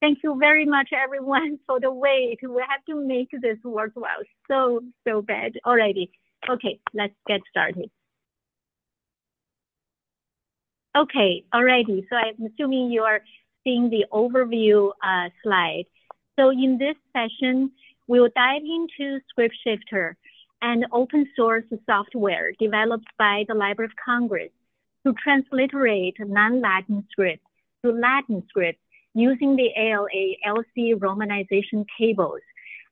Thank you very much, everyone, for the wait. We have to make this worthwhile. So, so bad already. Okay, let's get started. Okay, already. So I'm assuming you are seeing the overview uh, slide. So in this session, we will dive into ScriptShifter, an open source software developed by the Library of Congress to transliterate non-Latin scripts to Latin scripts using the ALA LC romanization tables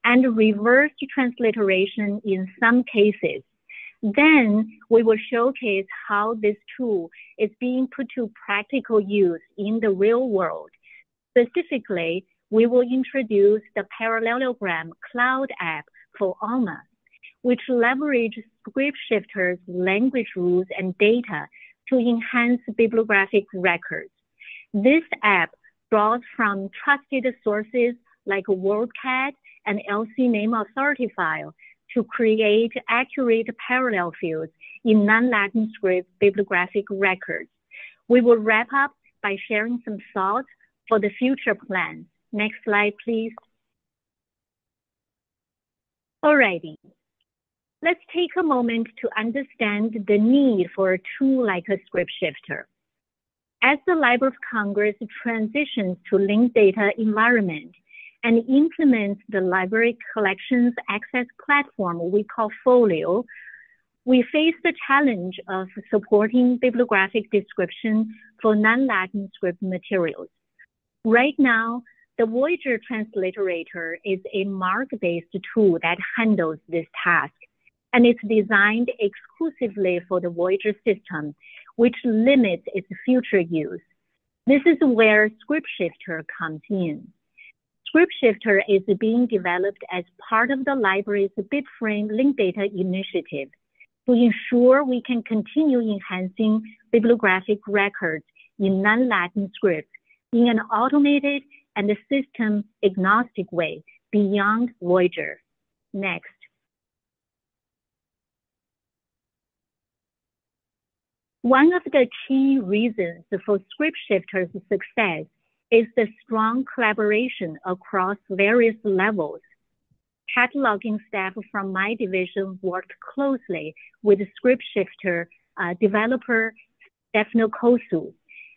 and reverse transliteration in some cases. Then we will showcase how this tool is being put to practical use in the real world. Specifically, we will introduce the Parallelogram Cloud app for Alma, which leverages ScriptShifter's language rules and data to enhance bibliographic records. This app draws from trusted sources like WorldCat and LC name authority file to create accurate parallel fields in non-Latin script bibliographic records. We will wrap up by sharing some thoughts for the future plans. Next slide, please. Alrighty. Let's take a moment to understand the need for a tool like a ScriptShifter. As the Library of Congress transitions to linked data environment and implements the library collections access platform we call Folio, we face the challenge of supporting bibliographic description for non-Latin script materials. Right now, the Voyager Transliterator is a MARC-based tool that handles this task, and it's designed exclusively for the Voyager system which limits its future use. This is where ScriptShifter comes in. ScriptShifter is being developed as part of the library's BibFrame linked data initiative to ensure we can continue enhancing bibliographic records in non-Latin scripts in an automated and system agnostic way beyond Voyager. Next. One of the key reasons for ScriptShifter's success is the strong collaboration across various levels. Cataloging staff from my division worked closely with ScriptShifter uh, developer Stefano Cossu.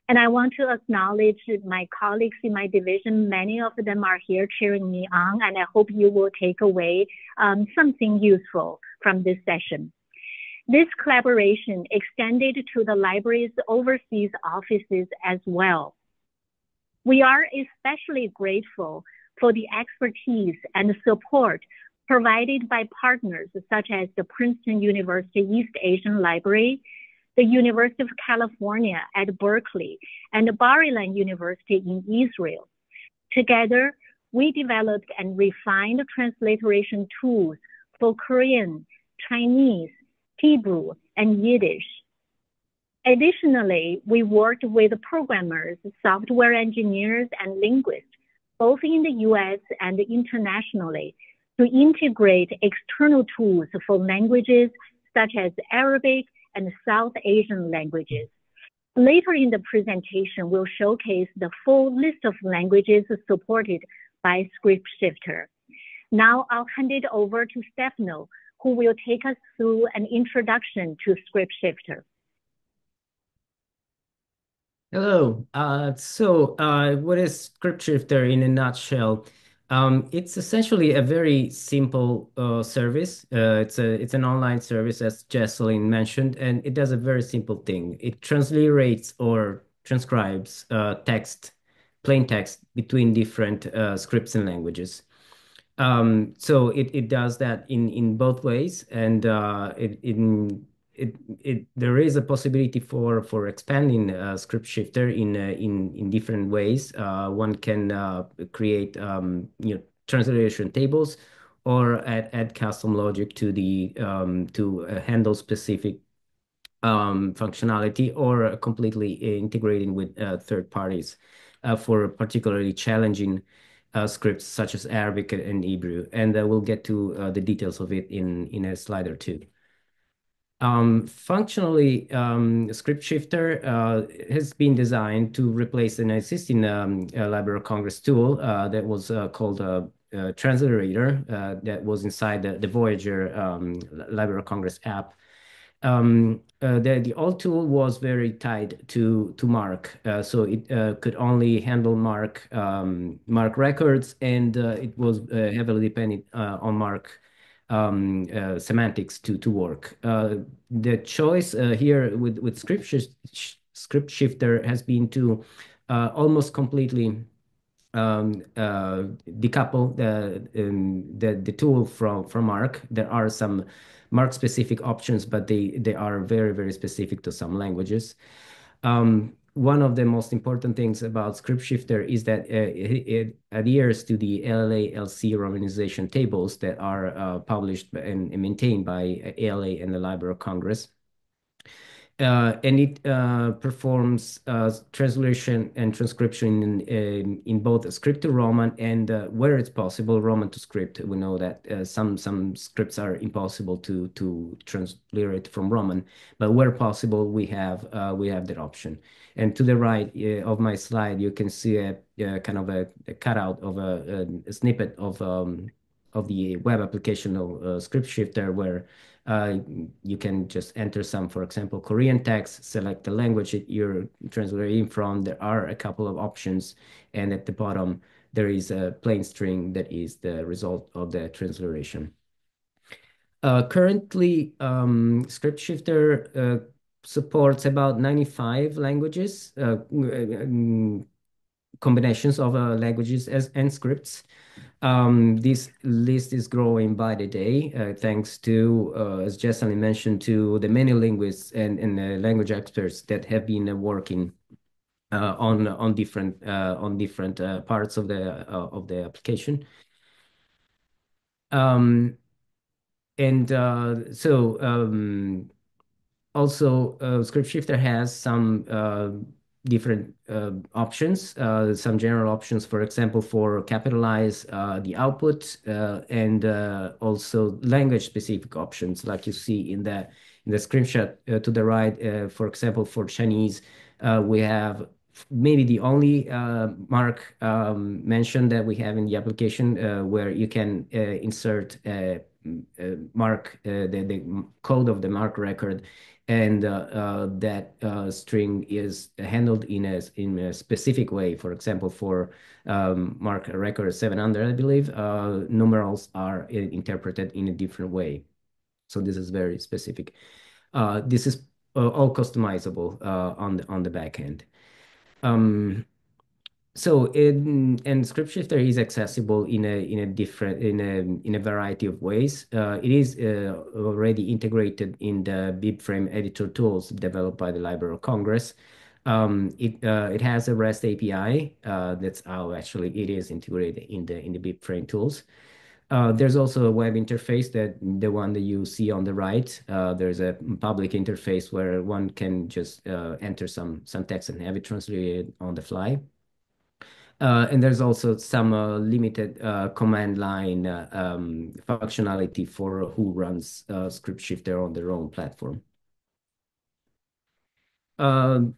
And I want to acknowledge my colleagues in my division. Many of them are here cheering me on, and I hope you will take away um, something useful from this session. This collaboration extended to the library's overseas offices as well. We are especially grateful for the expertise and support provided by partners such as the Princeton University East Asian Library, the University of California at Berkeley, and Bar-Ilan University in Israel. Together, we developed and refined transliteration tools for Korean, Chinese, Hebrew, and Yiddish. Additionally, we worked with programmers, software engineers, and linguists, both in the US and internationally, to integrate external tools for languages such as Arabic and South Asian languages. Later in the presentation, we'll showcase the full list of languages supported by ScriptShifter. Now I'll hand it over to Stefano, who will take us through an introduction to ScriptShifter. Hello. Uh, so, uh, what is ScriptShifter in a nutshell? Um, it's essentially a very simple uh, service. Uh, it's a it's an online service, as Jessalyn mentioned, and it does a very simple thing. It transliterates or transcribes uh, text, plain text, between different uh, scripts and languages. Um, so it, it does that in, in both ways, and uh, it, in it, it there is a possibility for for expanding uh, ScriptShifter in uh, in in different ways. Uh, one can uh, create um, you know translation tables or add, add custom logic to the um, to uh, handle specific um, functionality or completely integrating with uh, third parties for particularly challenging uh, scripts such as Arabic and Hebrew, and uh, we'll get to uh, the details of it in in a slide or two. Um, functionally, um, Script Shifter uh, has been designed to replace an existing um, uh, Library of Congress tool uh, that was uh, called a, uh, that was inside the, the Voyager um, Library of Congress app. Um, uh, the, the old tool was very tied to to MARC, so it could only handle MARC um, MARC records, and it was heavily dependent on MARC um, uh, semantics to to work. Uh, the choice uh, here with with script sh script shifter has been to uh, almost completely um, uh, decouple the, um, the the tool from from MARC. There are some MARC specific options, but they they are very very specific to some languages. Um, one of the most important things about Script Shifter is that uh, it, it, adheres to the ALA LC romanization tables that are uh, published and maintained by ALA and the Library of Congress. Uh, and it uh, performs uh, translation and transcription in, in, in, both script to Roman and uh, where it's possible, Roman to script. We know that uh, some some scripts are impossible to to transliterate from Roman, but where possible, we have uh, we have that option. And to the right of my slide, you can see a, a kind of a, a, cutout of a, a snippet of um, of the web application of Script Shifter where uh, you can just enter some, for example, Korean text, select the language you're translating from. There are a couple of options. And at the bottom, there is a plain string that is the result of the transliteration. Uh, currently, um, Script Shifter uh, supports about 95 languages, uh, mm, combinations of uh, languages as, and scripts. Um, this list is growing by the day, uh, thanks to, uh, as Jessalyn mentioned, to the many linguists and, language experts that have been uh, working on on different on different parts of the of the application. Um, and so um, also, Script Shifter has some different uh, options, uh, some general options, for example, for capitalize uh, the output uh, and uh, also language specific options like you see in the in the screenshot uh, to the right. for example, for Chinese, we have maybe the only MARC um, mention that we have in the application where you can insert MARC, the, the code of the MARC record and uh, uh, that uh, string is handled in a, in a specific way. For example, for um, MARC record 700, I believe, numerals are interpreted in a different way. So this is very specific. this is all customizable on the on the back end. Um, so in and script shifter is accessible in a in a different in a in a variety of ways. Uh, it is uh, already integrated in the BibFrame editor tools developed by the Library of Congress. Um, it uh, it has a REST API. Uh, that's how actually it is integrated in the in the BibFrame tools. Uh, there's also a web interface that the one that you see on the right. Uh, there's a public interface where one can just enter some some text and have it translated on the fly. Uh, and there's also some uh, limited uh, command line uh, um, functionality for who runs uh, Script Shifter on their own platform. Um,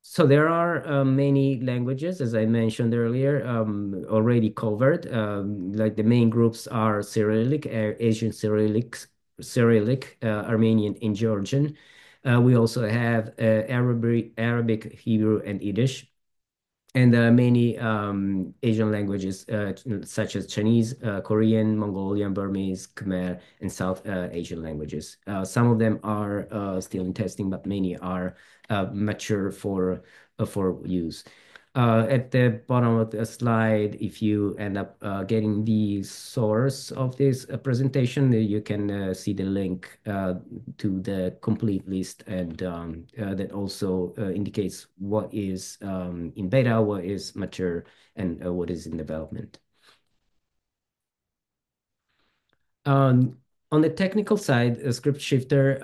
so there are uh, many languages, as I mentioned earlier, um, already covered. Um, like the main groups are Cyrillic, Asian Cyrillic, Cyrillic, Armenian, and Georgian. we also have Arabic, Arabic, Hebrew, and Yiddish and there are many um, Asian languages uh, such as Chinese, uh, Korean, Mongolian, Burmese, Khmer, and South uh, Asian languages. Uh, some of them are uh, still in testing, but many are uh, mature for for use. Uh, at the bottom of the slide, if you end up uh, getting the source of this uh, presentation, uh, you can uh, see the link uh, to the complete list and um, that also indicates what is um, in beta, what is mature, and what is in development. Um, on the technical side, a script shifter,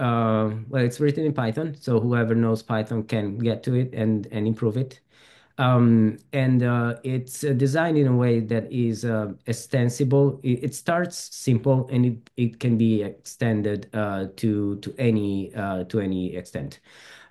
well, it's written in Python, so whoever knows Python can get to it and, and improve it. Um, and uh, it's uh, designed in a way that is uh, extensible. It, it, starts simple and it, it can be extended uh, to to any uh, to any extent.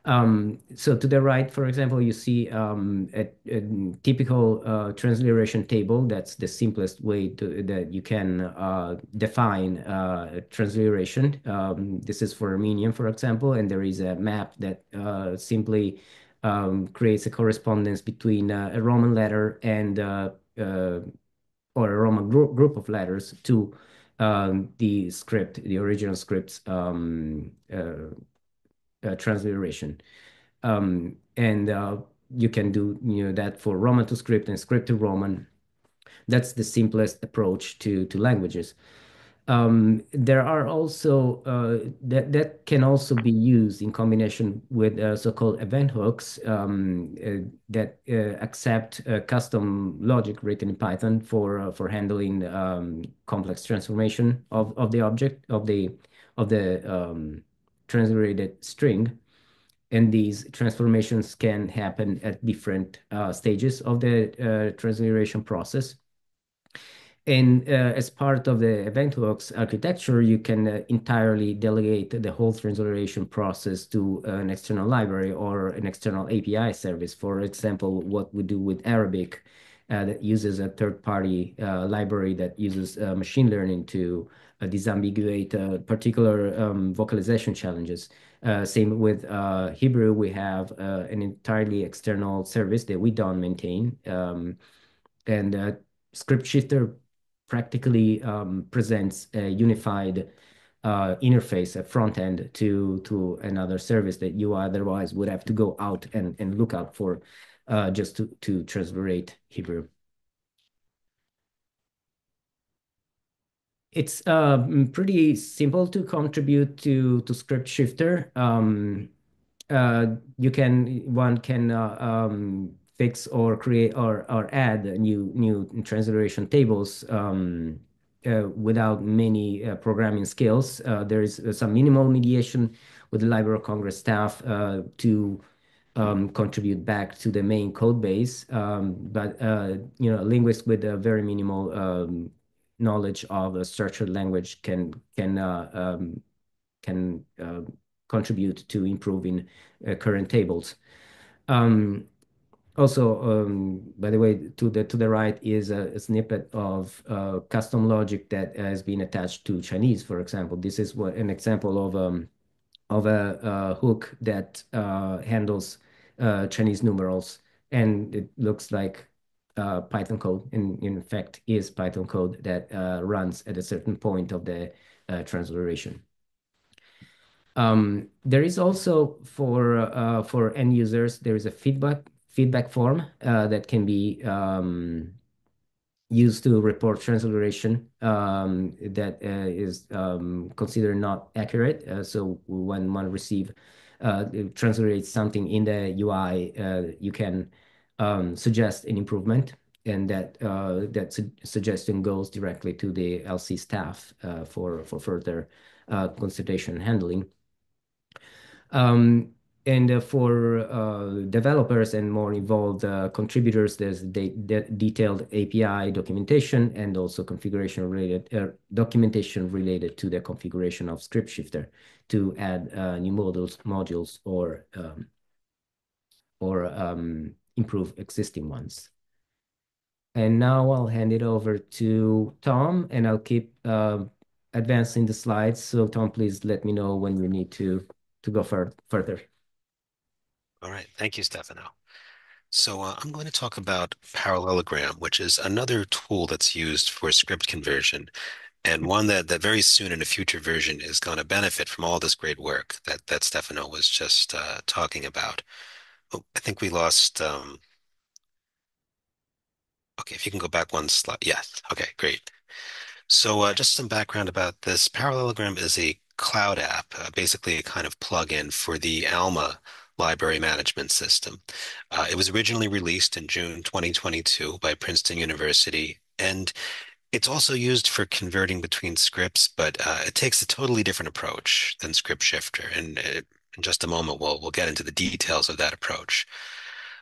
Um, so to the right, for example, you see um, a, a, typical uh, transliteration table. That's the simplest way to, that you can uh, define uh, transliteration. Um, this is for Armenian, for example, and there is a map that uh, simply um, creates a correspondence between uh, a Roman letter and uh, or a Roman group, group of letters to um, the script, the original script's um, uh, transliteration. Um, and uh, you can do you know that for Roman to script and script to Roman. That's the simplest approach to to languages. Um, there are also uh, that that can also be used in combination with uh, so-called event hooks um, uh, that uh, accept custom logic written in Python for for handling um, complex transformation of, of the object of the of the um, transliterated string. And these transformations can happen at different uh, stages of the uh, transliteration process. And uh, as part of the event hooks architecture, you can uh, entirely delegate the whole transliteration process to an external library or an external API service. For example, what we do with Arabic uh, that uses a third-party uh, library that uses machine learning to disambiguate uh, particular um, vocalization challenges. Uh, same with uh, Hebrew, we have an entirely external service that we don't maintain. Um, and Script Shifter practically um, presents a unified uh, interface, a front end to to another service that you otherwise would have to go out and, and look out for uh, just to, to transliterate Hebrew. It's uh, pretty simple to contribute to to Script Shifter. Um, uh, you can one can uh, um, fix or create or or add new new transliteration tables um, uh, without many uh, programming skills. Uh, there is some minimal mediation with the Library of Congress staff to um, contribute back to the main code base. Um, but you know, linguists with a very minimal um, knowledge of a structured language can can uh, um, can uh, contribute to improving uh, current tables. Um, also, um, by the way, to the to the right is a, a snippet of uh, custom logic that has been attached to Chinese, for example. This is what an example of um, of a, a hook that uh, handles uh, Chinese numerals, and it looks like uh, Python code, and in fact is Python code that uh, runs at a certain point of the uh, transliteration. Um, there is also for for end users there is a feedback feedback form uh, that can be um, used to report transliteration um, that uh, is um, considered not accurate. so when one receive transliterates something in the UI, you can um, suggest an improvement and that uh, that su suggestion goes directly to the LC staff uh, for for further uh, consideration and handling. Um, and uh, for uh, developers and more involved uh, contributors, there's de de detailed API documentation and also configuration related documentation related to the configuration of Script Shifter to add new modules, modules or um, or um, improve existing ones. And now I'll hand it over to Tom, and I'll keep uh, advancing the slides. So Tom, please let me know when you need to to go fur further. All right. Thank you, Stefano. So uh, I'm going to talk about parallelogram, which is another tool that's used for script conversion and one that, that very soon in a future version is going to benefit from all this great work that, that Stefano was just uh, talking about. Oh, I think we lost um, Okay, if you can go back one slide. Yes. Okay, great. So uh, just some background about this. Parallelogram is a cloud app, uh, basically a kind of plugin for the Alma library management system. Uh, it was originally released in June 2022 by Princeton University, and it's also used for converting between scripts, but uh, it takes a totally different approach than Script Shifter. And uh, in just a moment, we'll we'll get into the details of that approach.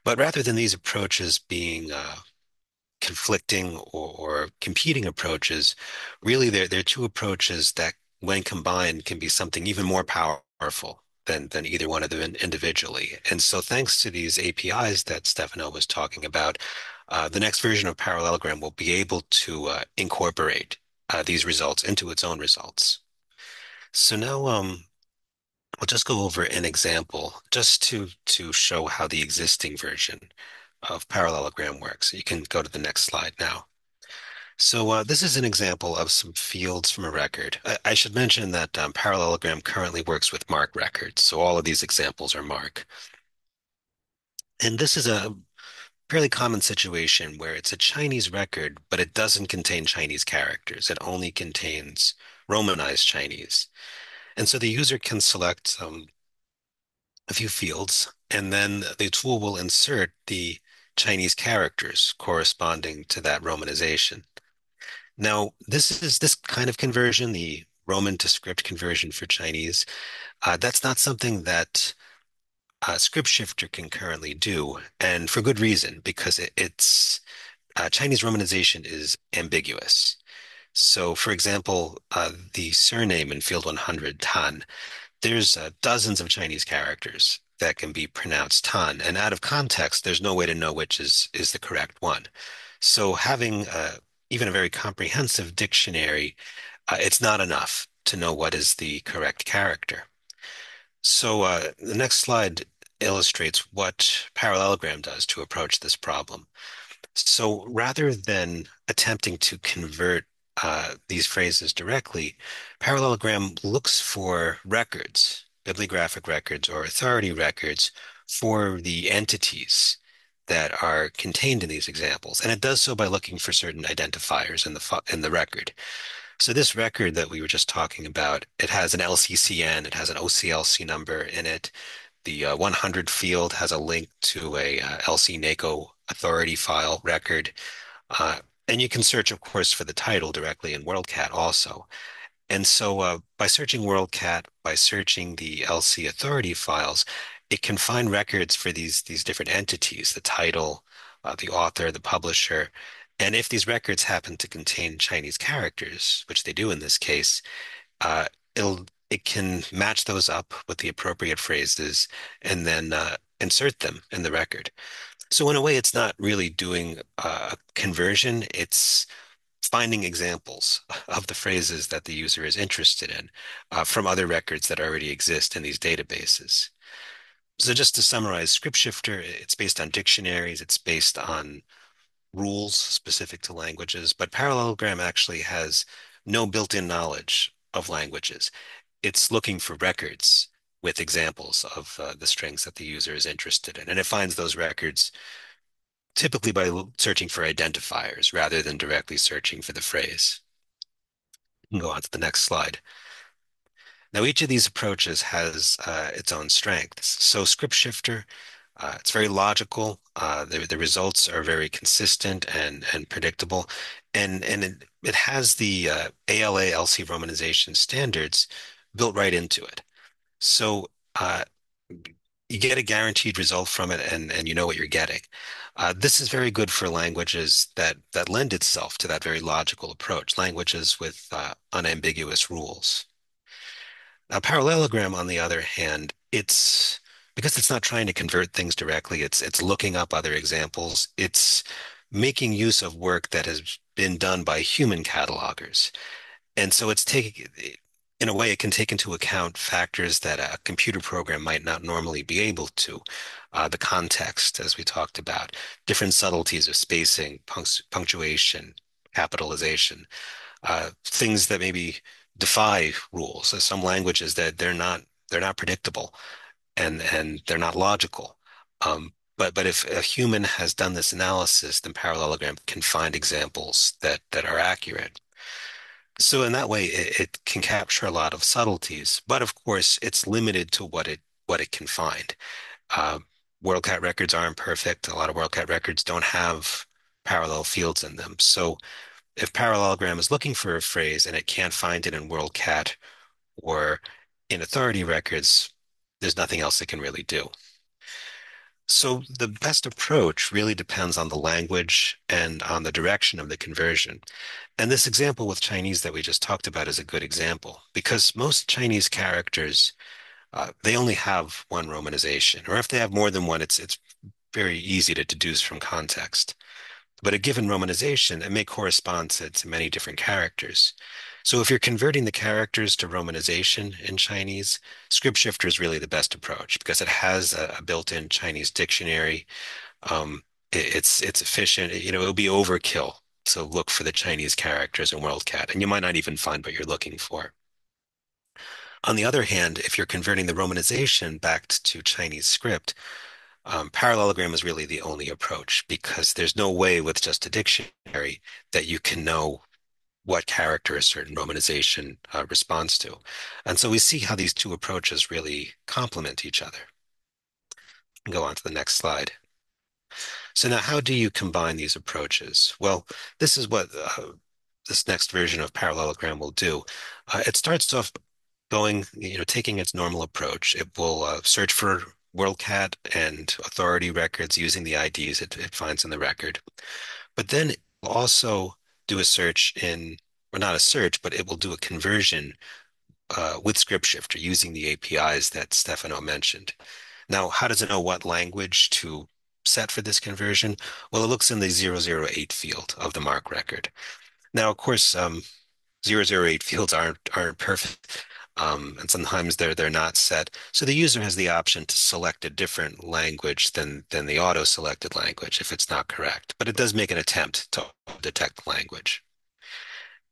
But rather than these approaches being uh, conflicting or, or, competing approaches, really they're, they're two approaches that, when combined, can be something even more powerful than, than either one of them individually. And so, thanks to these APIs that Stefano was talking about, uh, the next version of Parallelogram will be able to uh, incorporate uh, these results into its own results. So now um, I'll just go over an example just to, to show how the existing version of parallelogram works. You can go to the next slide now. So uh, this is an example of some fields from a record. I, I should mention that um, parallelogram currently works with MARC records. So all of these examples are MARC. And this is a fairly common situation where it's a Chinese record, but it doesn't contain Chinese characters. It only contains Romanized Chinese. And so the user can select um, a few fields, and then the tool will insert the Chinese characters corresponding to that romanization. Now, this is this kind of conversion, the Roman to script conversion for Chinese. Uh, that's not something that Script Shifter can currently do, and for good reason, because it, it's uh, Chinese romanization is ambiguous. So, for example, uh, the surname in field 100, Tan, there's uh, dozens of Chinese characters that can be pronounced Tan, and out of context, there's no way to know which is is the correct one. So, having uh, even a very comprehensive dictionary, uh, it's not enough to know what is the correct character. So, uh, the next slide illustrates what parallelogram does to approach this problem. So rather than attempting to convert uh, these phrases directly, parallelogram looks for records, bibliographic records or authority records for the entities that are contained in these examples. And it does so by looking for certain identifiers in the in the record. So this record that we were just talking about, it has an LCCN, it has an OCLC number in it. The uh, 100 field has a link to a uh, LC NACO authority file record. Uh, and you can search, of course, for the title directly in WorldCat also. And so uh, by searching WorldCat, by searching the LC authority files, it can find records for these, these different entities, the title, uh, the author, the publisher. And if these records happen to contain Chinese characters, which they do in this case, uh, it'll it can match those up with the appropriate phrases and then uh, insert them in the record. So in a way, it's not really doing a conversion. It's finding examples of the phrases that the user is interested in uh, from other records that already exist in these databases. So just to summarize, Script Shifter, it's based on dictionaries, it's based on rules specific to languages, but Parallelogram actually has no built-in knowledge of languages it's looking for records with examples of uh, the strings that the user is interested in. And it finds those records typically by searching for identifiers rather than directly searching for the phrase. can go on to the next slide. Now, each of these approaches has uh, its own strengths. So Script Shifter, uh, it's very logical. Uh, the, the results are very consistent and, and predictable. And, and it, it has the uh, ALA LC romanization standards built right into it. So uh, you get a guaranteed result from it and, and you know what you're getting. Uh, this is very good for languages that, that lend itself to that very logical approach, languages with uh, unambiguous rules. Now, parallelogram, on the other hand, it's because it's not trying to convert things directly, it's it's looking up other examples, it's making use of work that has been done by human catalogers. And so it's taking in a way, it can take into account factors that a computer program might not normally be able to. Uh, the context, as we talked about, different subtleties of spacing, punctuation, capitalization, uh, things that maybe defy rules. So some languages that they're not they're not predictable, and and they're not logical. Um, but but if a human has done this analysis, then parallelogram can find examples that that are accurate. So in that way, it, it, can capture a lot of subtleties, but of course, it's limited to what it what it can find. Uh, WorldCat records aren't perfect. A lot of WorldCat records don't have parallel fields in them. So if parallelogram is looking for a phrase and it can't find it in WorldCat or in authority records, there's nothing else it can really do. So the best approach really depends on the language and on the direction of the conversion. And this example with Chinese that we just talked about is a good example because most Chinese characters, uh, they only have one romanization, or if they have more than one, it's it's very easy to deduce from context. But a given romanization, it may correspond to, to many different characters. So if you're converting the characters to romanization in Chinese, ScriptShifter is really the best approach because it has a, a built-in Chinese dictionary. Um, it, it's it's efficient. You know, it'll be overkill to look for the Chinese characters in WorldCat, and you might not even find what you're looking for. On the other hand, if you're converting the romanization back to Chinese script, um, parallelogram is really the only approach because there's no way with just a dictionary that you can know what character a certain romanization uh, responds to. And so we see how these two approaches really complement each other. Go on to the next slide. So now how do you combine these approaches? Well, this is what uh, this next version of parallelogram will do. Uh, it starts off going, you know, taking its normal approach. It will uh, search for WorldCat and authority records using the IDs it, it finds in the record. But then it will also do a search in, or not a search, but it will do a conversion uh, with ScriptShifter using the APIs that Stefano mentioned. Now, how does it know what language to set for this conversion? Well, it looks in the 008 field of the MARC record. Now, of course, um, 008 fields aren't aren't perfect. Um, and sometimes they're they're not set. So the user has the option to select a different language than than the auto selected language if it's not correct. But it does make an attempt to detect language.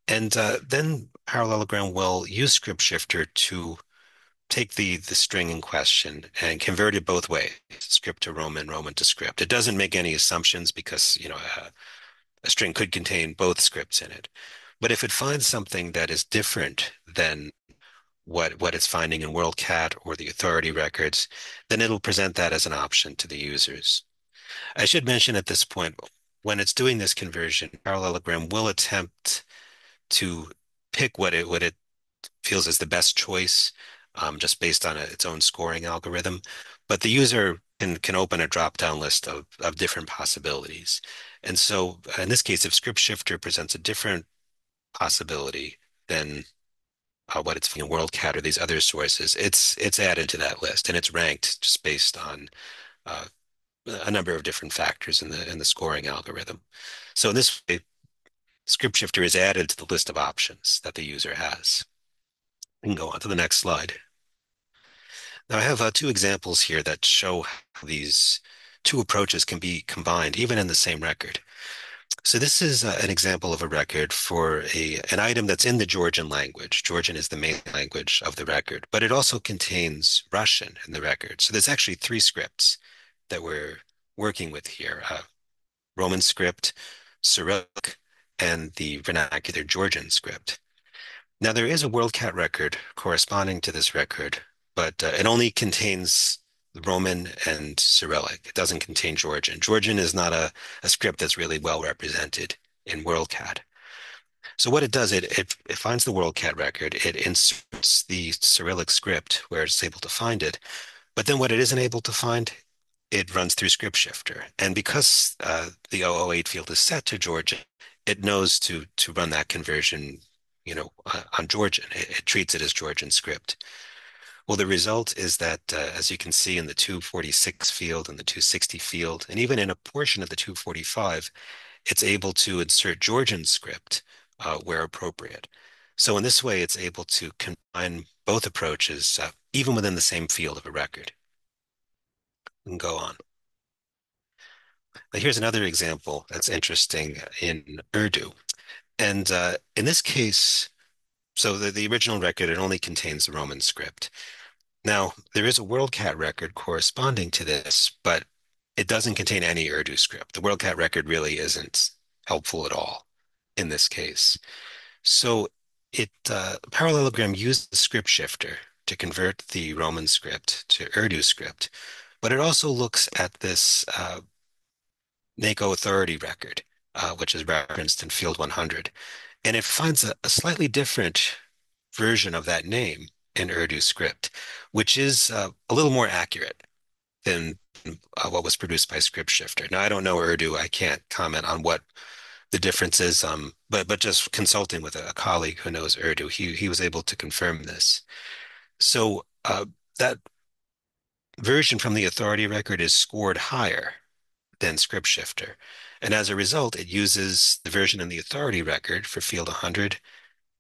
And uh, then Parallelogram will use Script Shifter to take the the string in question and convert it both ways, script to Roman, Roman to script. It doesn't make any assumptions because you know a, a string could contain both scripts in it. But if it finds something that is different than what what it's finding in WorldCat or the authority records, then it'll present that as an option to the users. I should mention at this point, when it's doing this conversion, Parallelogram will attempt to pick what it what it feels is the best choice, um, just based on a, its own scoring algorithm. But the user can can open a drop-down list of of different possibilities. And so in this case, if ScriptShifter presents a different possibility than uh, what it's in WorldCat or these other sources, it's it's added to that list and it's ranked just based on uh, a number of different factors in the in the scoring algorithm. So in this way, ScriptShifter is added to the list of options that the user has. We can go on to the next slide. Now I have uh, two examples here that show how these two approaches can be combined even in the same record. So this is uh, an example of a record for a an item that's in the Georgian language. Georgian is the main language of the record, but it also contains Russian in the record. So there's actually three scripts that we're working with here: uh, Roman script, Cyrillic, and the vernacular Georgian script. Now there is a WorldCat record corresponding to this record, but uh, it only contains Roman and Cyrillic. It doesn't contain Georgian. Georgian is not a, a script that's really well represented in WorldCat. So what it does, it, it, it finds the WorldCat record, it inserts the Cyrillic script where it's able to find it, but then what it isn't able to find, it runs through ScriptShifter. And because uh, the 008 field is set to Georgian, it knows to to run that conversion, you know, uh, on Georgian. It, it treats it as Georgian script. Well, the result is that, uh, as you can see in the 246 field and the 260 field, and even in a portion of the 245, it's able to insert Georgian script uh, where appropriate. So in this way, it's able to combine both approaches, uh, even within the same field of a record. We can go on. Now, here's another example that's interesting in Urdu. And uh, in this case, so the, the original record, it only contains the Roman script. Now, there is a WorldCat record corresponding to this, but it doesn't contain any Urdu script. The WorldCat record really isn't helpful at all in this case. So it uh, parallelogram used the script shifter to convert the Roman script to Urdu script, but it also looks at this uh, NACO authority record, uh, which is referenced in field 100, and it finds a, a slightly different version of that name in Urdu script, which is uh, a little more accurate than uh, what was produced by ScriptShifter. Now, I don't know Urdu. I can't comment on what the difference is, um, but but just consulting with a, colleague who knows Urdu, he he was able to confirm this. So uh, that version from the authority record is scored higher than ScriptShifter, and as a result, it uses the version in the authority record for field 100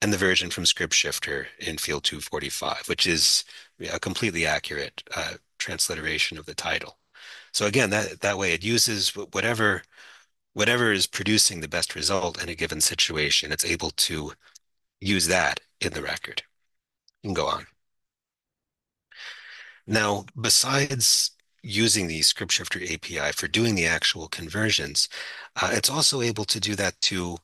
and the version from ScriptShifter in field 245, which is a completely accurate uh, transliteration of the title. So again, that, that way it uses whatever whatever is producing the best result in a given situation, it's able to use that in the record. You can go on. Now, besides using the ScriptShifter API for doing the actual conversions, uh, it's also able to do that to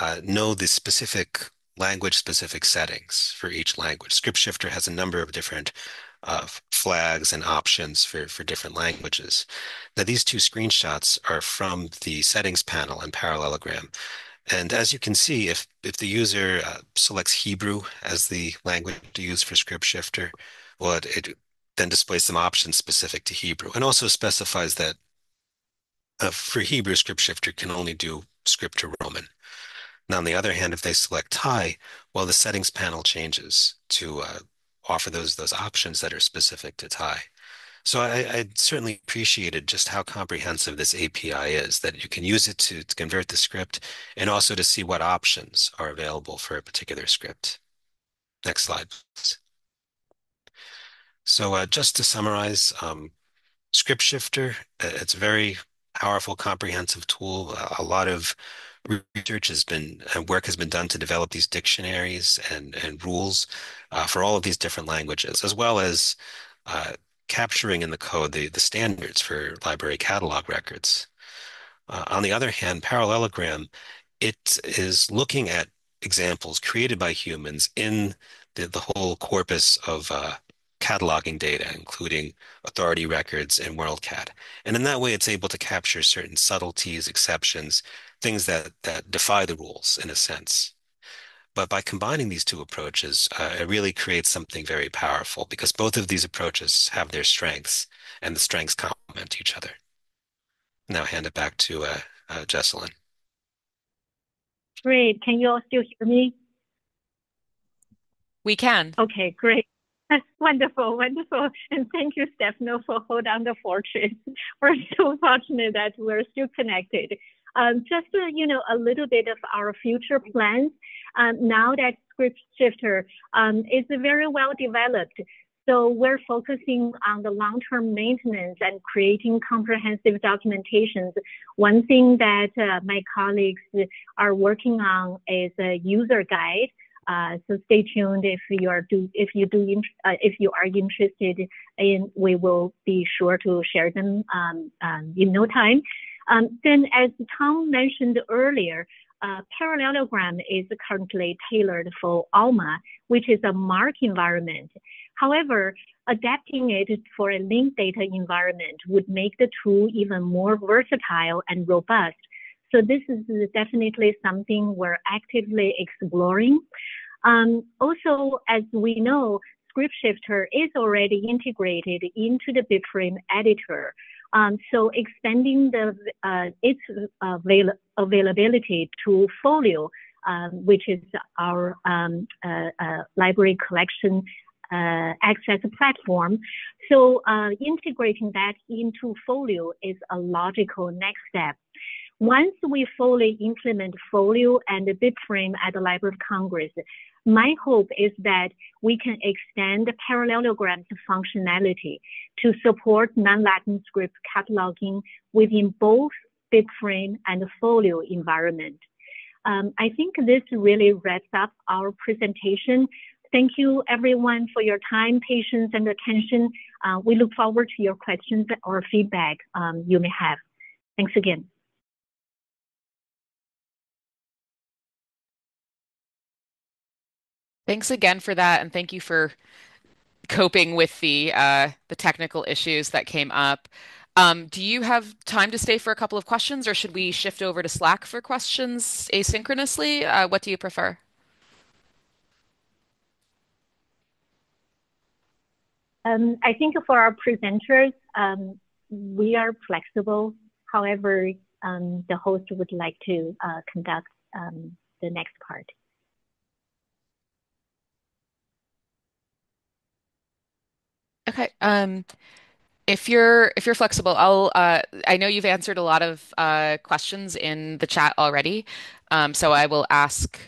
uh, know the specific language-specific settings for each language. ScriptShifter has a number of different uh, flags and options for, for different languages. Now, these two screenshots are from the settings panel in Parallelogram. And as you can see, if, if the user uh, selects Hebrew as the language to use for ScriptShifter, well, it, it then displays some options specific to Hebrew and also specifies that uh, for Hebrew, script shifter can only do script to Roman. Now, on the other hand, if they select Thai, well, the settings panel changes to uh, offer those those options that are specific to Thai. So I, I, certainly appreciated just how comprehensive this API is, that you can use it to, to, convert the script and also to see what options are available for a particular script. Next slide, please. So uh, just to summarize, um, ScriptShifter, uh, it's a very powerful, comprehensive tool. A lot of research has been and work has been done to develop these dictionaries and, and rules uh, for all of these different languages, as well as uh, capturing in the code the, the standards for library catalog records. Uh, on the other hand, Parallelogram, it is looking at examples created by humans in the, the whole corpus of uh, cataloging data, including authority records and WorldCat. And in that way, it's able to capture certain subtleties, exceptions, things that that defy the rules in a sense. But by combining these two approaches, uh, it really creates something very powerful because both of these approaches have their strengths and the strengths complement each other. Now hand it back to uh, uh, Jessalyn. Great. Can you all still hear me? We can. Okay, great. wonderful, wonderful. And thank you, Stefano, for holding the fortress. We're so fortunate that we're still connected. Um, just uh, you know a little bit of our future plans. Um, now that Script Shifter um, is very well developed, so we're focusing on the long-term maintenance and creating comprehensive documentations. One thing that uh, my colleagues are working on is a user guide. Uh, so stay tuned if you are do if you do uh, if you are interested in we will be sure to share them um, um, in no time. Um, then, as Tom mentioned earlier, uh, Parallelogram is currently tailored for ALMA, which is a MARC environment. However, adapting it for a linked data environment would make the tool even more versatile and robust. So this is definitely something we're actively exploring. Um, also, as we know, ScriptShifter is already integrated into the BibFrame editor. Um, so expanding the uh, its avail availability to Folio, um, which is our um, uh, uh, library collection uh, access platform. So uh, integrating that into Folio is a logical next step. Once we fully implement Folio and BibFrame at the Library of Congress, my hope is that we can extend the parallelogram's functionality to support non-Latin script cataloging within both BibFrame and Folio environment. Um, I think this really wraps up our presentation. Thank you everyone for your time, patience, and attention. Uh, we look forward to your questions or feedback um, you may have. Thanks again. Thanks again for that, and thank you for coping with the uh, the technical issues that came up. Um, do you have time to stay for a couple of questions, or should we shift over to Slack for questions asynchronously? Uh, what do you prefer? Um, I think for our presenters, um, we are flexible. However, um, the host would like to uh, conduct um, the next part. Okay. Um, if you're if you're flexible, I'll uh, I know you've answered a lot of uh, questions in the chat already, um, so I will ask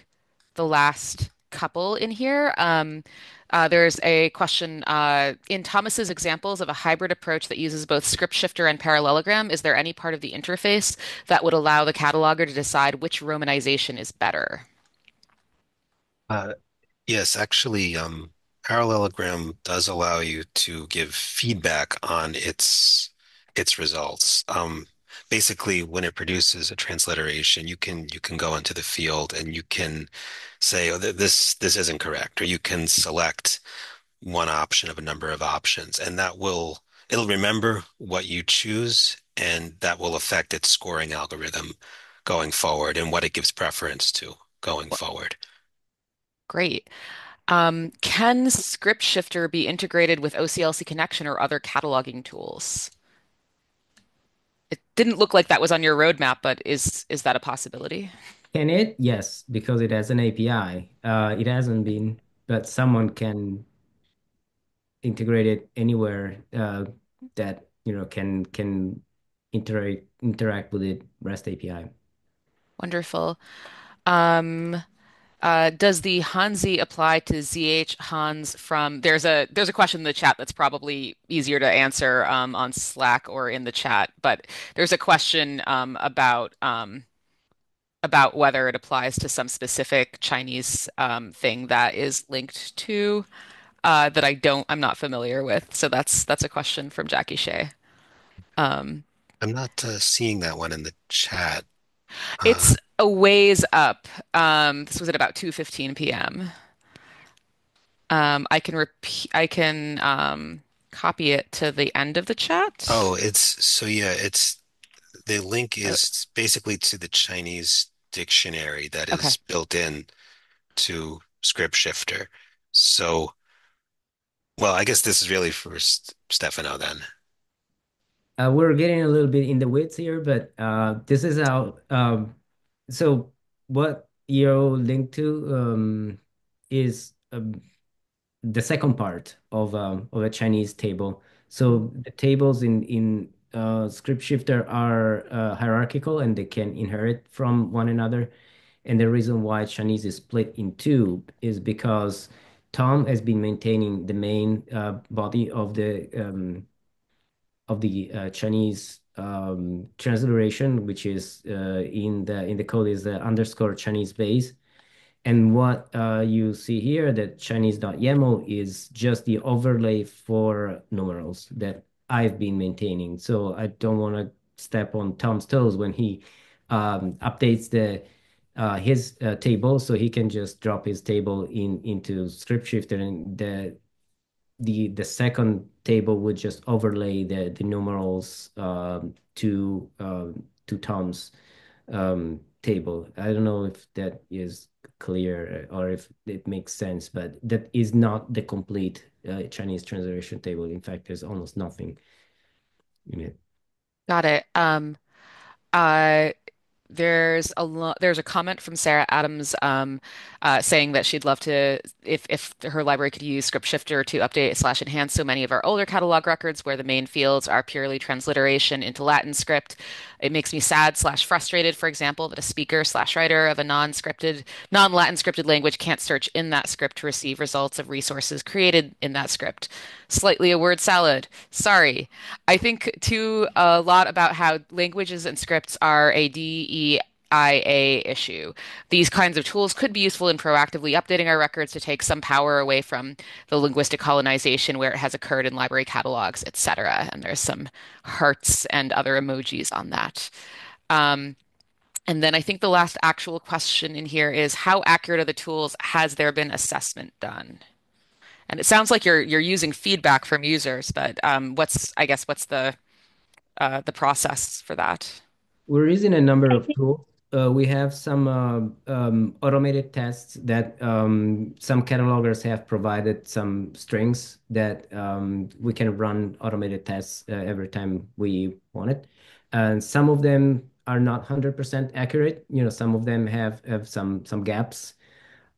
the last couple in here. Um, uh, there's a question uh, in Thomas's examples of a hybrid approach that uses both script shifter and parallelogram. Is there any part of the interface that would allow the cataloger to decide which romanization is better? Uh, yes, actually, um, parallelogram does allow you to give feedback on its its results. Um, basically, when it produces a transliteration, you can you can go into the field and you can say, "Oh, th this this isn't correct," or you can select one option of a number of options, and that will it'll remember what you choose, and that will affect its scoring algorithm going forward and what it gives preference to going forward. Great. Um, can Script Shifter be integrated with OCLC Connexion or other cataloging tools? It didn't look like that was on your roadmap, but is is that a possibility? Can it? Yes, because it has an API. Uh, it hasn't been, but someone can integrate it anywhere uh, that you know can can interact interact with it REST API. Wonderful. Um, uh, does the Hanzi apply to ZH Hans from there's a there's a question in the chat that's probably easier to answer um, on Slack or in the chat, but there's a question um, about um, about whether it applies to some specific Chinese um, thing that is linked to uh, that I don't I'm not familiar with. So that's that's a question from Jackie Shea. Um, I'm not uh, seeing that one in the chat. Uh, it's a ways up. Um, this was at about 2:15 p.m. Um, I can repeat, I can um, copy it to the end of the chat. oh, it's so yeah, it's the link Oh, is basically to the Chinese dictionary that is okay, built in to Script Shifter. So, well, I guess this is really for S Stefano then. Uh, we're getting a little bit in the weeds here, but uh, this is how. Um, so what you link to um, is um, the second part of um, of a Chinese table. So the tables in in uh, Script Shifter are uh, hierarchical and they can inherit from one another. And the reason why Chinese is split in two is because Tom has been maintaining the main uh, body of the um, of the uh, Chinese um, transliteration, which is uh, in the in the code is the underscore Chinese base. And what uh, you see here, that Chinese.yaml is just the overlay for numerals that I've been maintaining. So I don't want to step on Tom's toes when he um, updates the uh, his uh, table, so he can just drop his table in into Script Shifter, and the the the second table would just overlay the the numerals um, to um, to Tom's um, table. I don't know if that is clear or if it makes sense, but that is not the complete uh, Chinese transliteration table. In fact, there's almost nothing in it. got it. Um, uh, There's a lo there's a comment from Sarah Adams um, uh, saying that she'd love to if if her library could use Script Shifter to update slash enhance so many of our older catalog records where the main fields are purely transliteration into Latin script. It makes me sad slash frustrated, for example, that a speaker slash writer of a non-scripted, non-Latin scripted language can't search in that script to receive results of resources created in that script. Slightly a word salad. Sorry. I think too a lot about how languages and scripts are a DEIA issue. These kinds of tools could be useful in proactively updating our records to take some power away from the linguistic colonization where it has occurred in library catalogs, etc. And there's some hearts and other emojis on that. Um, and then I think the last actual question in here is how accurate are the tools? Has there been assessment done? And it sounds like you're you're using feedback from users, but um, what's I guess what's the uh, the process for that? We're using a number of tools. uh, we have some uh, um, automated tests that um, some catalogers have provided some strings that um, we can run automated tests uh, every time we want it. And some of them are not 100% accurate. You know, some of them have, have some, some gaps.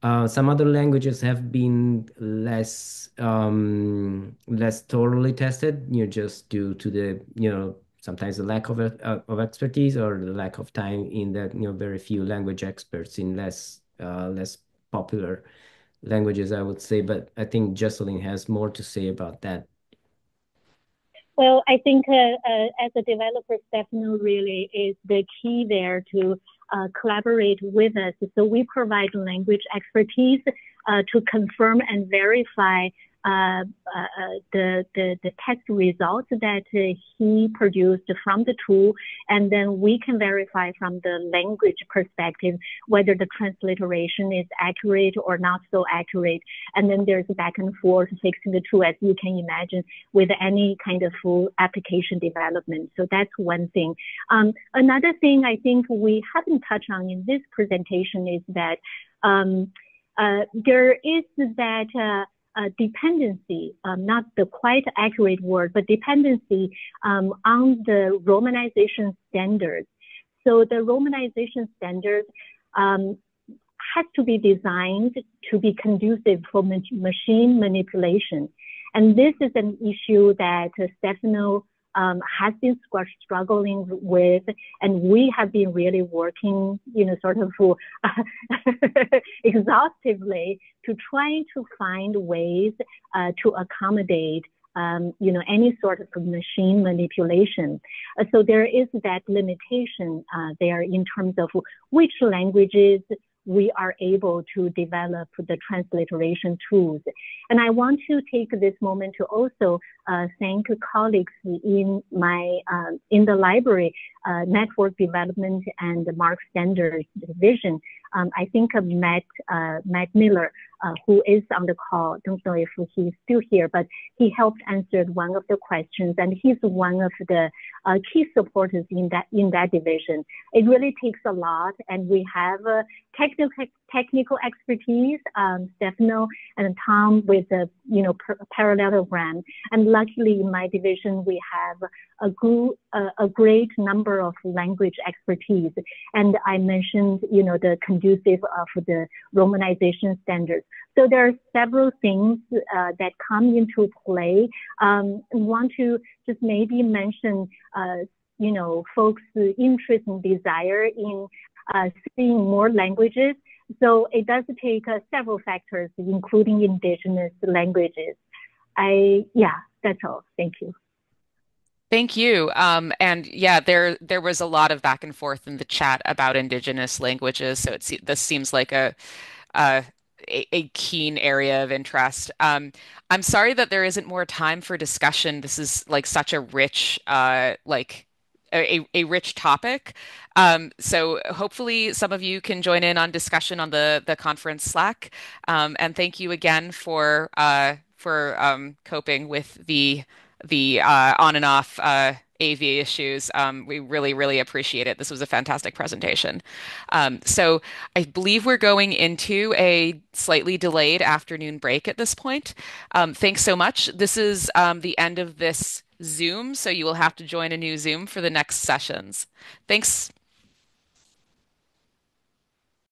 Uh, some other languages have been less um, less thoroughly tested, you know, just due to the you know sometimes the lack of uh, of expertise or the lack of time in that you know very few language experts in less uh, less popular languages, I would say. But I think Jessalyn has more to say about that. Well, I think uh, uh, as a developer, Stefano really is the key there to uh, collaborate with us. So we provide language expertise uh, to confirm and verify uh, uh, the, the, the text results that uh, he produced from the tool, and then we can verify from the language perspective whether the transliteration is accurate or not so accurate. And then there's back and forth fixing the tool, as you can imagine, with any kind of full application development. So that's one thing. Um, another thing I think we haven't touched on in this presentation is that um, uh, there is that uh, dependency, um, not the quite accurate word, but dependency um, on the romanization standards. So the romanization standards um, has to be designed to be conducive for ma machine manipulation. And this is an issue that uh, Stefano um, has been struggling with, and we have been really working, you know, sort of exhaustively to try to find ways uh, to accommodate um, you know, any sort of machine manipulation. Uh, so there is that limitation uh, there in terms of which languages we are able to develop the transliteration tools. And I want to take this moment to also uh, thank colleagues in my uh, in the library uh, network development and MARC standards division. Um, I think Matt uh, Matt Miller, uh, who is on the call. Don't know if he's still here, but he helped answer one of the questions, and he's one of the uh, key supporters in that in that division. It really takes a lot, and we have technical technical expertise, um, Stefano and Tom with the you know parallelogram, and luckily in my division we have a, uh, a great number of language expertise. And I mentioned, you know, the conducive of the romanization standards. So there are several things uh, that come into play. Um, I want to just maybe mention, uh, you know, folks' interest and desire in uh, seeing more languages. So it does take uh, several factors, including indigenous languages. I, yeah, that's all. Thank you. Thank you. Um, and yeah, there there was a lot of back and forth in the chat about indigenous languages. So it's this seems like a a, a keen area of interest. Um, I'm sorry that there isn't more time for discussion. This is like such a rich uh, like a, a rich topic. Um, so hopefully some of you can join in on discussion on the the conference Slack. Um, and thank you again for uh, for um, coping with the the uh, on and off uh, AV issues. Um, we really, really appreciate it. This was a fantastic presentation. Um, so I believe we're going into a slightly delayed afternoon break at this point. Um, thanks so much. This is um, the end of this Zoom, so you will have to join a new Zoom for the next sessions. Thanks.